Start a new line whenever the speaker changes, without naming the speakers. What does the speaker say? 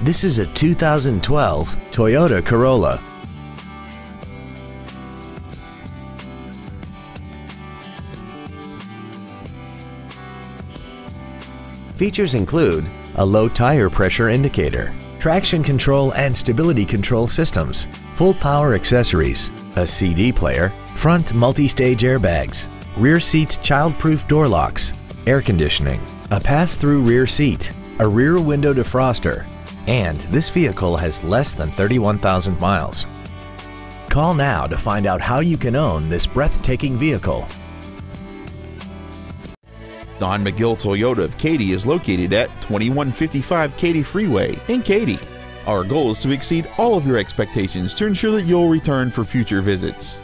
This is a 2012 Toyota Corolla. Features include a low tire pressure indicator, traction control and stability control systems, full power accessories, a CD player, front multi-stage airbags, rear seat child-proof door locks, air conditioning, a pass-through rear seat, a rear window defroster, and this vehicle has less than 31,000 miles. Call now to find out how you can own this breathtaking vehicle.
Don McGill Toyota of Katy is located at 2155 Katy Freeway in Katy. Our goal is to exceed all of your expectations to ensure that you'll return for future visits.